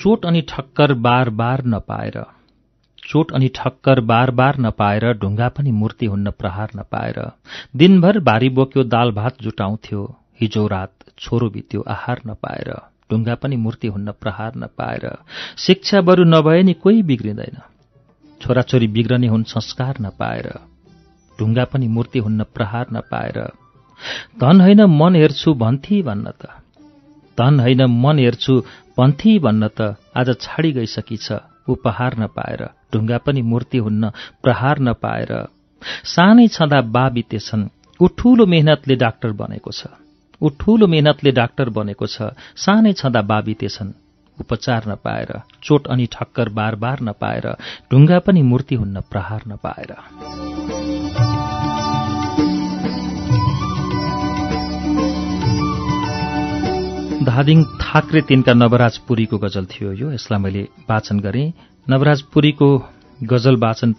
चोट अनि ठक्कर बार बार नपाएर चोट अनि ठक्कर बार बार नपाएर ढुङ्गा पनि मूर्ति हुन्न प्रहार नपाएर दिनभर भारी बोक्यो दाल भात जुटाउँथ्यो हिजो रात छोरो बित्यो आहार नपाएर ढुङ्गा पनि मूर्ति हुन्न प्रहार नपाएर शिक्षा बरु नभए नि कोही बिग्रिँदैन। छोराछोरी बिग्रने हुन् संस्कार नपाएर ढुङ्गा पनि मूर्ति हुन्न प्रहार नपाएर धन होइन मन हेर्छु भन्थी भन्न त। धन होइन मन हेर्छु भन्थी भन्न त आज छाडी गइसकी छ उपहार नपाएर ढुङ्गा पनि मूर्ति हुन्न प्रहार नपाएर। सानै छँदा बा बितेछन्। ऊ ठूलो मेहनतले डाक्टर बनेको छ। ऊ ठूलो मेहनतले डाक्टर बनेको छ। सानै छँदा बा बितेछन्। उपचार नपाएर चोट अनि ठक्कर बार बार नपाएर ढुङ्गा पनि मूर्ति हुन्न प्रहार नपाएर। धादिङ थाक्रे तिनका नवराज पुरीको गजल थियो यो। यसलाई मैले वाचन गरेँ। नवराज पुरीको गजल वाचन